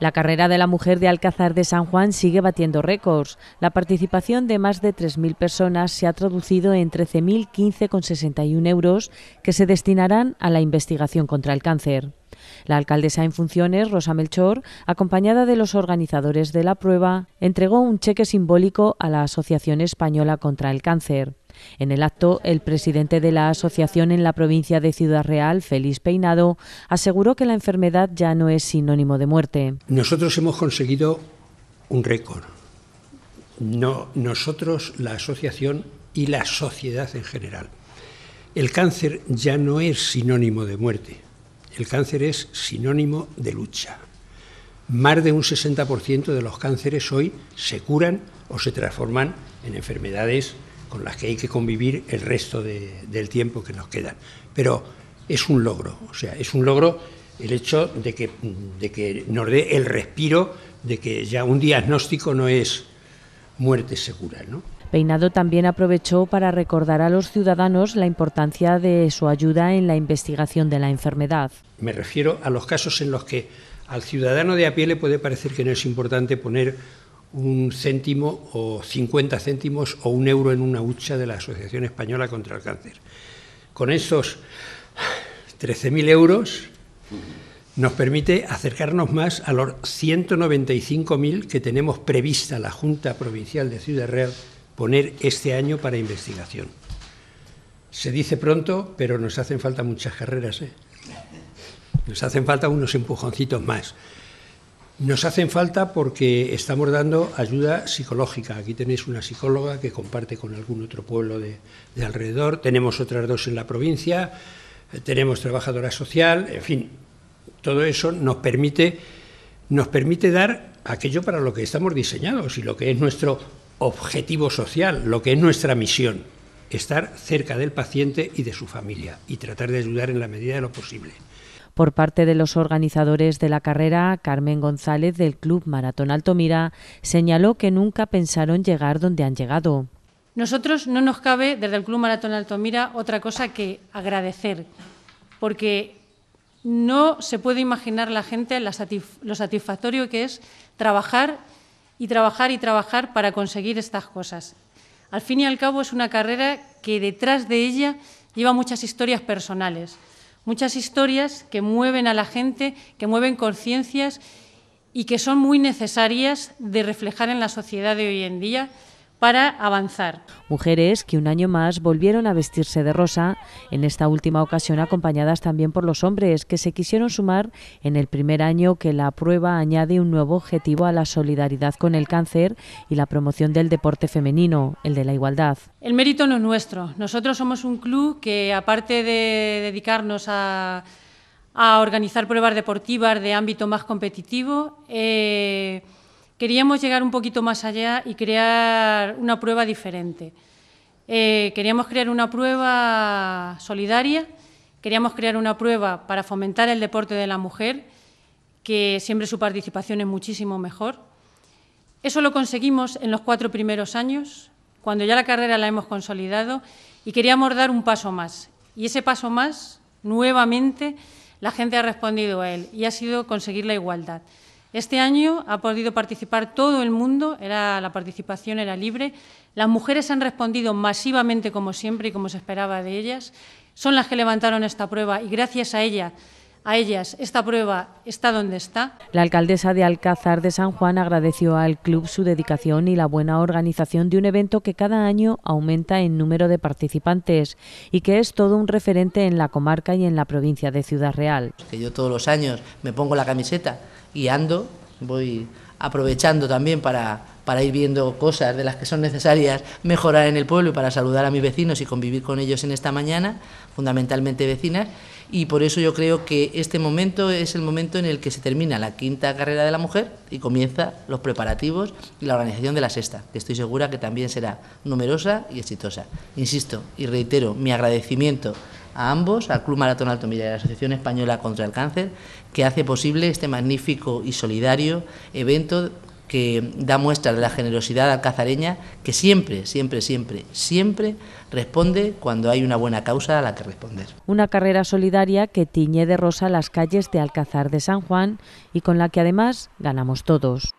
La carrera de la mujer de Alcázar de San Juan sigue batiendo récords. La participación de más de 3.000 personas se ha traducido en 13.015,61 euros que se destinarán a la investigación contra el cáncer. La alcaldesa en funciones, Rosa Melchor, acompañada de los organizadores de la prueba, entregó un cheque simbólico a la Asociación Española contra el Cáncer. En el acto, el presidente de la asociación en la provincia de Ciudad Real, Félix Peinado, aseguró que la enfermedad ya no es sinónimo de muerte. Nosotros hemos conseguido un récord. No, nosotros, la asociación y la sociedad en general. El cáncer ya no es sinónimo de muerte. El cáncer es sinónimo de lucha. Más de un 60% de los cánceres hoy se curan o se transforman en enfermedades con las que hay que convivir el resto del tiempo que nos queda. Pero es un logro, o sea, es un logro el hecho de que, de que nos dé el respiro de que ya un diagnóstico no es muerte segura, ¿no? Peinado también aprovechó para recordar a los ciudadanos la importancia de su ayuda en la investigación de la enfermedad. Me refiero a los casos en los que al ciudadano de a pie le puede parecer que no es importante poner un céntimo o 50 céntimos o un euro en una hucha de la Asociación Española contra el Cáncer. Con esos 13.000 euros nos permite acercarnos más a los 195.000 que tenemos prevista la Junta Provincial de Ciudad Real poner este año para investigación. Se dice pronto, pero nos hacen falta muchas carreras. ¿eh? Nos hacen falta unos empujoncitos más. Nos hacen falta porque estamos dando ayuda psicológica. Aquí tenéis una psicóloga que comparte con algún otro pueblo de, alrededor. Tenemos otras dos en la provincia. Tenemos trabajadora social. En fin, todo eso nos permite, nos permite dar aquello para lo que estamos diseñados y lo que es nuestro objetivo social, lo que es nuestra misión. Estar cerca del paciente y de su familia y tratar de ayudar en la medida de lo posible. Por parte de los organizadores de la carrera, Carmen González del Club Maratón Altomira señaló que nunca pensaron llegar donde han llegado. Nosotros no nos cabe desde el Club Maratón Altomira otra cosa que agradecer, porque no se puede imaginar la gente lo satisfactorio que es trabajar y trabajar y trabajar para conseguir estas cosas. Al fin y al cabo es una carrera que detrás de ella lleva muchas historias personales muchas historias que mueven a la gente, que mueven conciencias y que son muy necesarias de reflejar en la sociedad de hoy en día para avanzar. Mujeres que un año más volvieron a vestirse de rosa, en esta última ocasión acompañadas también por los hombres que se quisieron sumar en el primer año que la prueba añade un nuevo objetivo a la solidaridad con el cáncer y la promoción del deporte femenino, el de la igualdad. El mérito no es nuestro. Nosotros somos un club que aparte de dedicarnos a, organizar pruebas deportivas de ámbito más competitivo, eh, queríamos llegar un poquito más allá y crear una prueba diferente. Eh, queríamos crear una prueba solidaria, queríamos crear una prueba para fomentar el deporte de la mujer, que siempre su participación es muchísimo mejor. Eso lo conseguimos en los cuatro primeros años, cuando ya la carrera la hemos consolidado, y queríamos dar un paso más. Y ese paso más, nuevamente, la gente ha respondido a él, y ha sido conseguir la igualdad. Este año ha podido participar todo el mundo, era, la participación era libre. Las mujeres han respondido masivamente, como siempre y como se esperaba de ellas. Son las que levantaron esta prueba y gracias a ella a ellas esta prueba está donde está. La alcaldesa de Alcázar de San Juan agradeció al club su dedicación y la buena organización de un evento que cada año aumenta en número de participantes y que es todo un referente en la comarca y en la provincia de Ciudad Real. Que yo todos los años me pongo la camiseta y ando, voy aprovechando también para, para ir viendo cosas de las que son necesarias mejorar en el pueblo y para saludar a mis vecinos y convivir con ellos en esta mañana, fundamentalmente vecinas, y por eso yo creo que este momento es el momento en el que se termina la quinta carrera de la mujer y comienza los preparativos y la organización de la sexta, que estoy segura que también será numerosa y exitosa. Insisto y reitero mi agradecimiento a ambos, al Club Maratón Alto Mira y a la Asociación Española contra el Cáncer, que hace posible este magnífico y solidario evento que da muestra de la generosidad alcazareña, que siempre, siempre, siempre, siempre responde cuando hay una buena causa a la que responder. Una carrera solidaria que tiñe de rosa las calles de Alcázar de San Juan y con la que además ganamos todos.